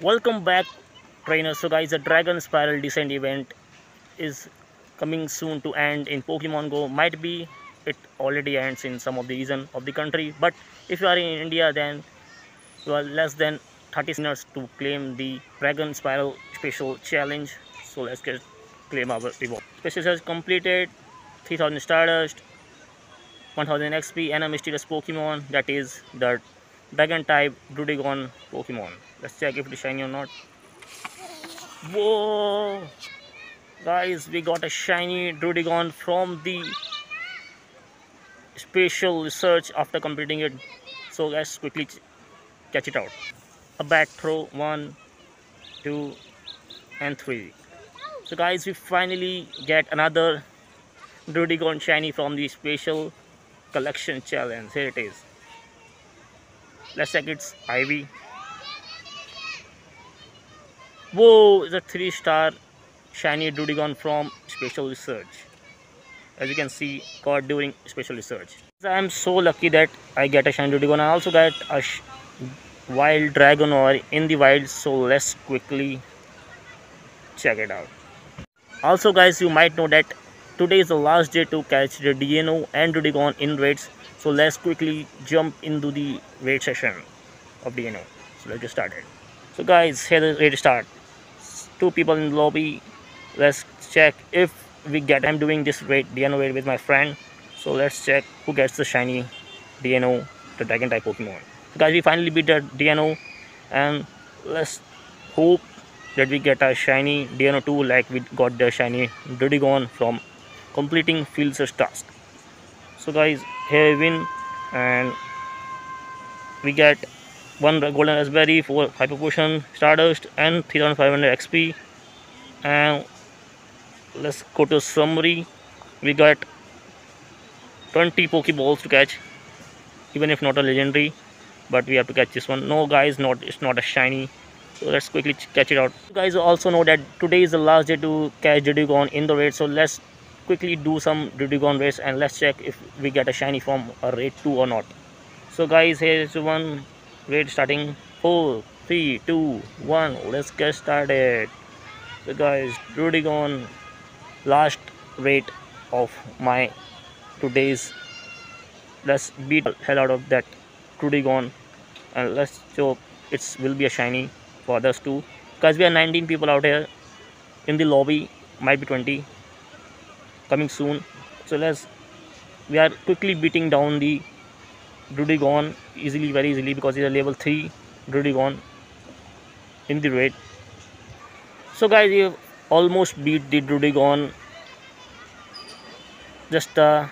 welcome back trainers. So guys the dragon spiral descent event is coming soon to end in pokemon go. Might be it already ends in some of the region of the country. But if you are in india then you are less than 30 minutes to claim the dragon spiral special challenge. So let's get claim our reward. Special has completed. 3000 stardust 1000 xp and a mysterious pokemon that is the dragon type Druddigon pokemon. Let's check if it is shiny or not. Whoa! Guys we got a shiny Druddigon from the special research after completing it. So let's quickly catch it out. A back throw one two and three. So guys we finally get another Druddigon shiny from the special collection challenge. Here it is let's check its IV whoa it's a three star shiny Druddigon from special research. As you can see caught during special research. I am so lucky that i get a shiny Druddigon i also get a wild Dragonair in the wild so let's quickly check it out. Also guys you might know that today is the last day to catch the Deino and Druddigon in raids so let's quickly jump into the raid session of Deino so let's get started. So guys here the raid start. Two people in the lobby. Let's check if we get i'm doing this raid Deino raid with my friend. So let's check who gets the shiny Deino the dragon type pokemon. So guys we finally beat the Deino and let's hope that we get a shiny Deino 2 like we got the shiny Druddigon from completing field search task. So guys win and we get one golden raspberry for hyper potion stardust and 3500 xp and let's go to summary. We got 20 pokeballs to catch even if not a legendary but we have to catch this one. No guys not it's not a shiny. So let's quickly catch it out. You guys also know that today is the last day to catch Druddigon in the raid so let's quickly do some Druddigon race and let's check if we get a shiny from a raid 2 or not. So guys here's one raid starting. Four three two one. Let's get started. So guys Druddigon last rate of my today's. Let's beat the hell out of that Druddigon and let's hope it will be a shiny for us too. Because we are 19 people out here. In the lobby might be 20 coming soon. So let's we are quickly beating down the Druddigon easily very easily because it's a level 3 Druddigon in the raid so guys we almost beat the Druddigon just a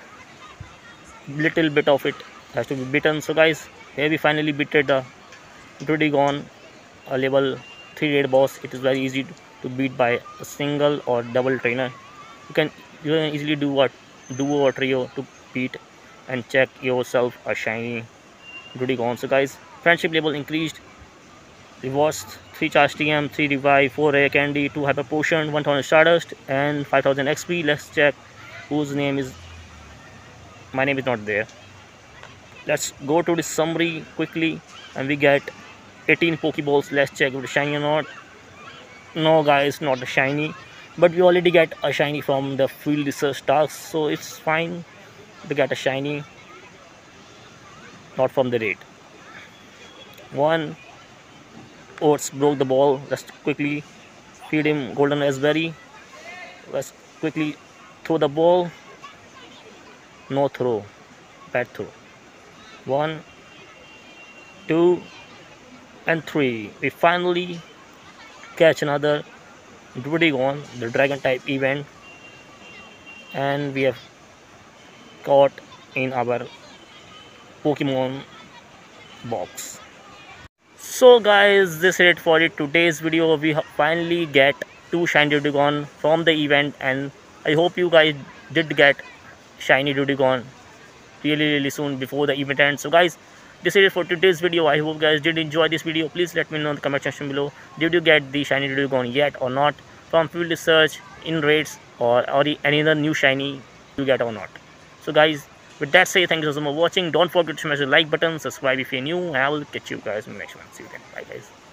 little bit of it has to be beaten. So guys here we finally beated the uh, Druddigon a level 3 raid boss. It is very easy to beat by a single or double trainer. You can you can easily do what duo or trio to beat and check yourself a shiny Druddigon so guys friendship level increased. Rewards 3 charge TM 3 revive 4 rare candy 2 hyper potion 1000 stardust and 5000 XP let's check whose name is my name is not there. Let's go to the summary quickly and we get 18 pokeballs. Let's check if it's shiny or not. No guys not a shiny but we already get a shiny from the field research task so it's fine. To get a shiny. Not from the raid one oats broke the ball. Let's quickly feed him golden raspberry let's quickly throw the ball. No throw. Bad throw. One two and three. We finally catch another Druddigon, the dragon type event and we have caught in our Pokemon box. So guys this is it for it today's video we finally get two shiny Druddigon from the event and I hope you guys did get shiny Druddigon really really soon before the event ends. So guys this is it for today's video. I hope guys did enjoy this video. Please let me know in the comment section below. Did you get the shiny Druddigon yet or not? From field research in raids or, or any other new shiny you get or not. So guys with that say thank you so much for watching. Don't forget to smash the like button subscribe if you're new and i will catch you guys in the next one. See you then. Bye guys